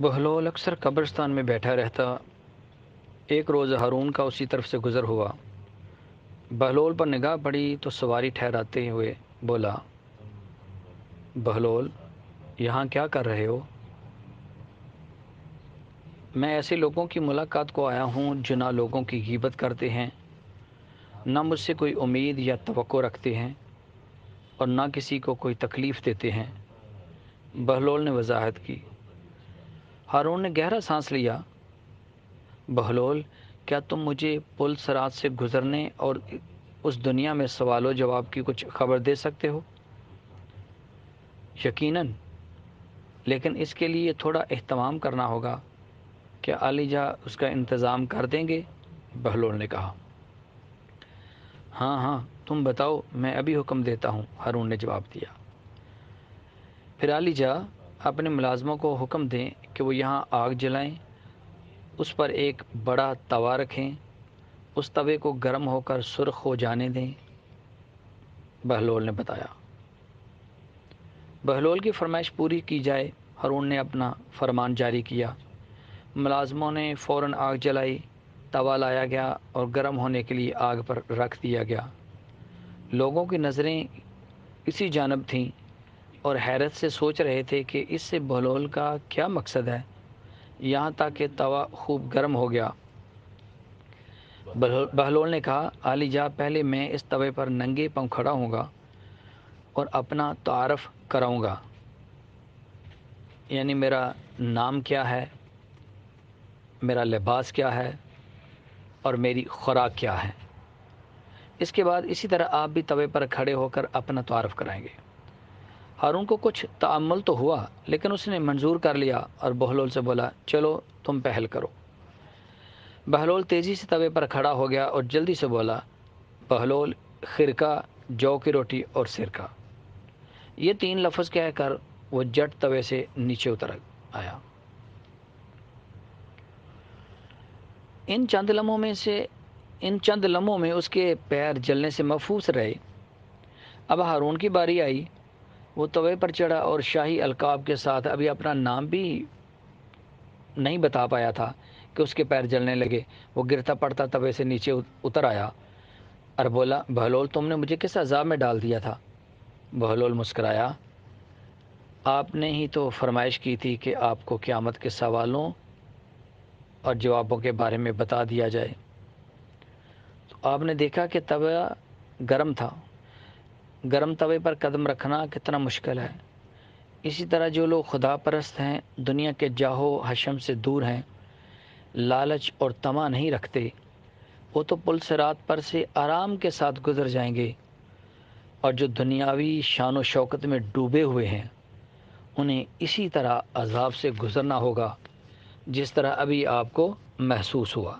بہلول اکثر قبرستان میں بیٹھا رہتا، ایک روز ہارون کا اسی طرف سے گزر ہوا۔ بہلول پر نگاہ پڑی تو سواری ٹھہراتے ہوئے بولا، بہلول، یہاں کیا کر رہے ہو؟ میں ایسے لوگوں کی ملاقات کو آیا ہوں جو نہ لوگوں کی غیبت کرتے ہیں، نہ مجھ سے کوئی امید یا توقع رکھتے ہیں اور نہ کسی کو کوئی تکلیف دیتے ہیں۔ بہلول نے وضاحت کی ہارون نے گہرا سانس لیا۔ بہلول، کیا تم مجھے پل سرات سے گزرنے اور اس دنیا میں سوال و جواب کی کچھ خبر دے سکتے ہو؟ یقیناً، لیکن اس کے لیے تھوڑا اہتمام کرنا ہوگا۔ کیا علی جا اس کا انتظام کر دیں گے؟ بہلول نے کہا۔ ہاں ہاں تم بتاؤ، میں ابھی حکم دیتا ہوں، ہارون نے جواب دیا۔ پھر علی جا اپنے ملازموں کو حکم دیں کہ وہ یہاں آگ جلائیں، اس پر ایک بڑا توا رکھیں، اس توے کو گرم ہو کر سرخ ہو جانے دیں۔ بہلول نے بتایا۔ بہلول کی فرمائش پوری کی جائے ہرون نے اپنا فرمان جاری کیا۔ ملازموں نے فوراً آگ جلائی، توا لایا گیا اور گرم ہونے کے لیے آگ پر رکھ دیا گیا۔ لوگوں کی نظریں اسی جانب تھیں۔ اور حیرت سے سوچ رہے تھے کہ اس سے بہلول کا کیا مقصد ہے۔ یہاں تک کہ توا خوب گرم ہو گیا۔ بہلول نے کہا، علی جا، پہلے میں اس توے پر ننگے پاؤں کھڑا ہوں گا اور اپنا تعارف کراؤں گا۔ یعنی میرا نام کیا ہے؟ میرا لباس کیا ہے؟ اور میری خوراک کیا ہے؟ اس کے بعد اسی طرح آپ بھی توے پر کھڑے ہو کر اپنا تعارف کرائیں گے۔ ہارون کو کچھ تعمل تو ہوا، لیکن اس نے منظور کر لیا اور بہلول سے بولا، چلو، تم پہل کرو۔ بہلول تیزی سے توے پر کھڑا ہو گیا اور جلدی سے بولا، بہلول خرکہ جو کی روٹی اور سرکہ یہ تین لفظ کہہ کر وہ جٹ توے سے نیچے اتر آیا۔ ان چند لمحوں میں سے، ان چند لمحوں میں اس کے پیر جلنے سے محفوظ رہے۔ اب ہارون کی باری آئی۔ وہ توے پر چڑھا اور شاہی القاب کے ساتھ ابھی اپنا نام بھی نہیں بتا پایا تھا کہ اس کے پیر جلنے لگے۔ وہ گرتا پڑتا توے سے نیچے اتر آیا۔ اور بولا، بہلول، تم نے مجھے کس عذاب میں ڈال دیا تھا؟ بہلول مسکرایا۔ آپ نے ہی تو فرمائش کی تھی کہ آپ کو قیامت کے سوالوں اور جوابوں کے بارے میں بتا دیا جائے۔ تو آپ نے دیکھا کہ توا گرم تھا۔ گرم توے پر قدم رکھنا کتنا مشکل ہے۔ اسی طرح جو لوگ خدا پرست ہیں، دنیا کے جاہو حشم سے دور ہیں، لالچ اور تما نہیں رکھتے، وہ تو پل سرات پر سے آرام کے ساتھ گزر جائیں گے۔ اور جو دنیاوی شان و شوکت میں ڈوبے ہوئے ہیں، انہیں اسی طرح عذاب سے گزرنا ہوگا، جس طرح ابھی آپ کو محسوس ہوا۔